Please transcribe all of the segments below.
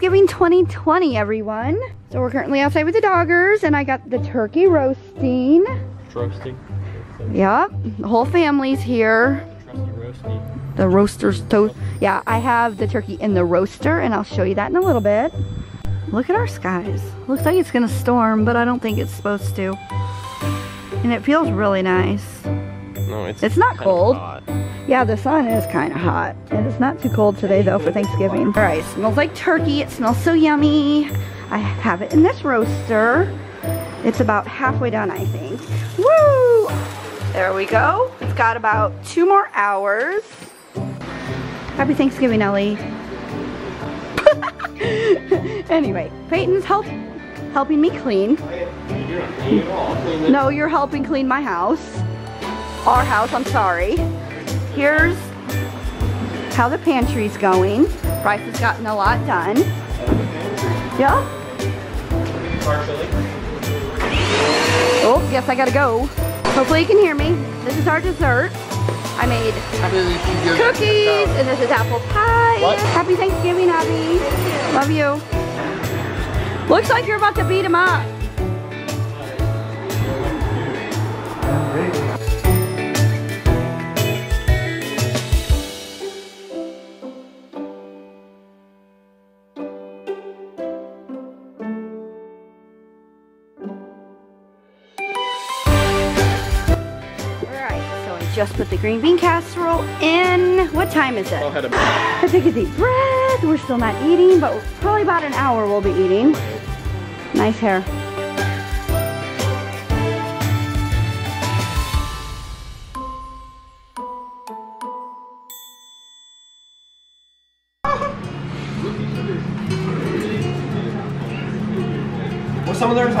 Thanksgiving 2020, everyone. So we're currently outside with the doggers, and I got the turkey roasting. Roasting. Yep, the whole family's here. The roaster's toast. Yeah, I have the turkey in the roaster, and I'll show you that in a little bit. Look at our skies. Looks like it's gonna storm, but I don't think it's supposed to. And it feels really nice. No, it's It's not cold. Yeah, the sun is kind of hot. And it's not too cold today though for Thanksgiving. All right, smells like turkey. It smells so yummy. I have it in this roaster. It's about halfway done, I think. Woo! There we go. It's got about two more hours. Happy Thanksgiving, Ellie. anyway, Peyton's help helping me clean. No, you're helping clean my house. Our house, I'm sorry. Here's how the pantry's going. Bryce has gotten a lot done. Yeah? Partially. Oh, yes, I gotta go. Hopefully you can hear me. This is our dessert. I made cookies, and this is apple pie. What? Happy Thanksgiving, Abbie. Love you. Looks like you're about to beat him up. Just put the green bean casserole in. What time is it? I take a deep breath. We're still not eating, but probably about an hour we'll be eating. Nice hair. Well, some of them are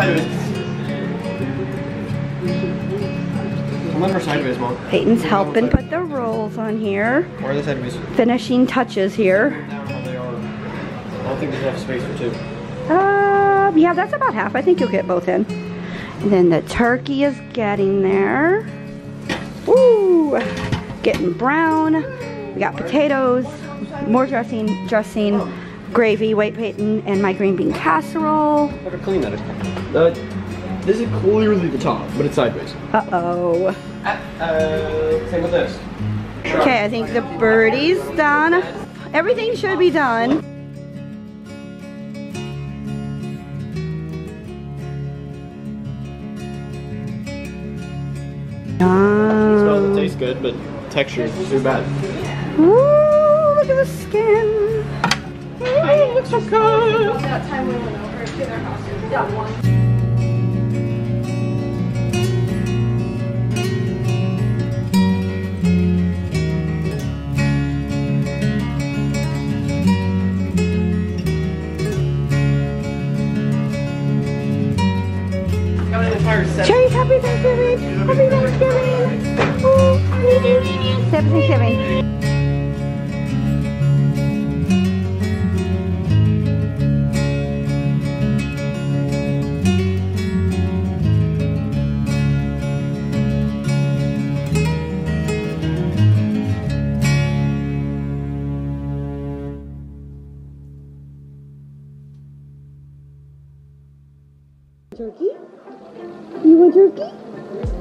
we're sideways, Mom. Peyton's helping put the rolls on here. Or are they sideways? Finishing touches here. Down how they are. I don't think there's enough space for two. Uh, yeah, that's about half. I think you'll get both in. And then the turkey is getting there. Ooh, getting brown. We got potatoes, more dressing, dressing, gravy, white Peyton, and my green bean casserole. How clean that. Uh, this is clearly the top, but it's sideways. Uh-oh. Uh, same with this. Okay, I think the birdie's done. Everything should be done. Smells and tastes good, but texture is too bad. Ooh, look at the skin. Oh, it looks so good. Chase, happy Thanksgiving! Happy Thanksgiving! Happy Thanksgiving! Turkey? You want turkey?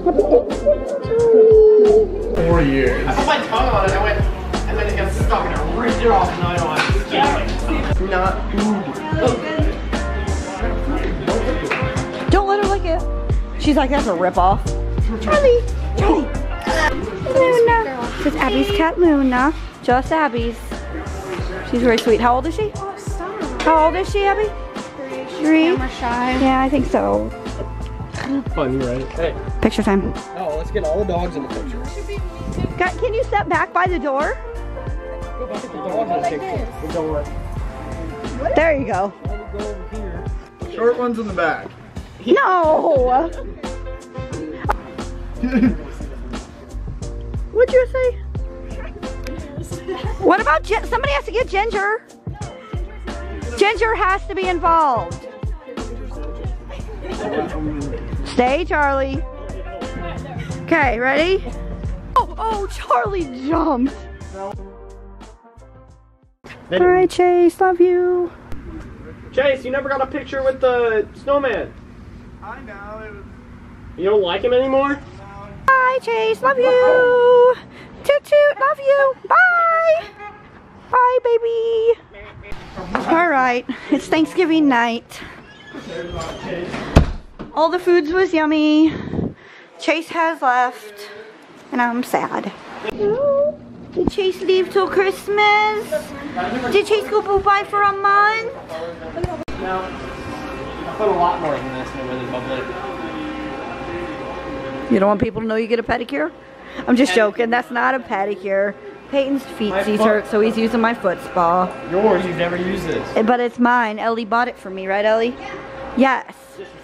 Happy Thanksgiving, Charlie! Four years. I put my tongue on it, I went, and then it got stuck, and I ripped it off, and I don't want to scary. Not Don't let her lick it. She's like, that's a ripoff. Charlie! Charlie! Luna! This is Abbie's cat, Luna. Just Abbie's. She's very sweet. How old is she? How old is she, Abbie? Three? Yeah, I think so. funny, right? Hey, Picture time. oh, let's get all the dogs in the picture. Got, can you step back by the door? Go back to the dogs in the picture. We go. There you go. we go over here. Short ones in the back. No! What'd you say? What about Gin- somebody has to get Ginger? Ginger has to be involved. Stay, Charlie. Okay, ready? Oh, oh, Charlie jumped. All right, Chase, love you. Chase, you never got a picture with the snowman. I know. It was, You don't like him anymore? Bye, Chase. Love you. Toot toot. Love you. Bye. Bye, baby. All right. It's Thanksgiving night. All the foods was yummy. Chase has left, and I'm sad. Did Chase leave till Christmas? Did Chase go bye for a month? No. I put a lot more than this in the really bubbly. You don't want people to know you get a pedicure? I'm just joking. That's not a pedicure. Peyton's feet hurt, so he's using my foot spa. Yours, you've never used this. But it's mine. Ellie bought it for me, right, Ellie? Yes.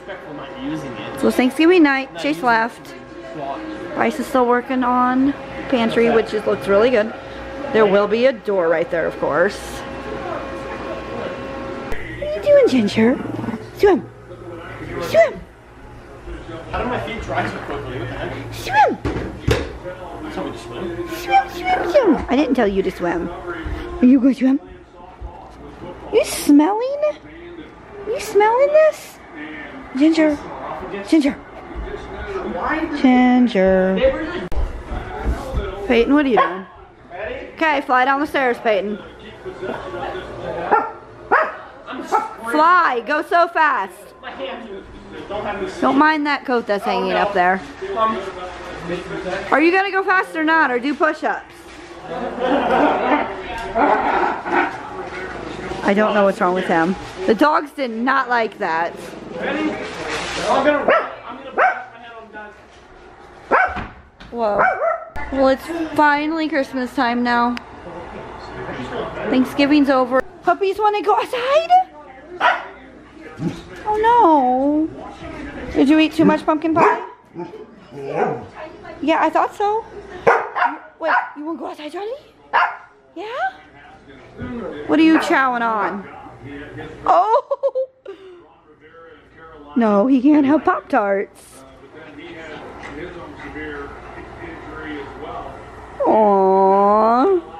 Disrespectful not using it. So Thanksgiving night. Chase left. Bryce is still working on pantry, which is, looks really good. There will be a door right there, of course. What are you doing, Ginger? Swim. Swim. How do my feet dry so quickly? What the heck? Swim. Tell me to swim. Swim, swim, swim. I didn't tell you to swim. Are you going to swim? You smelling? You smelling this? Ginger. Ginger. Ginger. Peyton, what are you doing? Okay, fly down the stairs, Peyton. Fly, go so fast. Don't mind that coat that's hanging up there. Are you gonna go fast or not, or do push-ups? I don't know what's wrong with him. The dogs did not like that. Whoa. Well, it's finally Christmas time now. Thanksgiving's over. Puppies want to go outside? Oh no. Did you eat too much pumpkin pie? Yeah, I thought so. Wait, you want to go outside, Charlie? Yeah? What are you chowing on? Oh! No, he can't have Pop Tarts. Aww.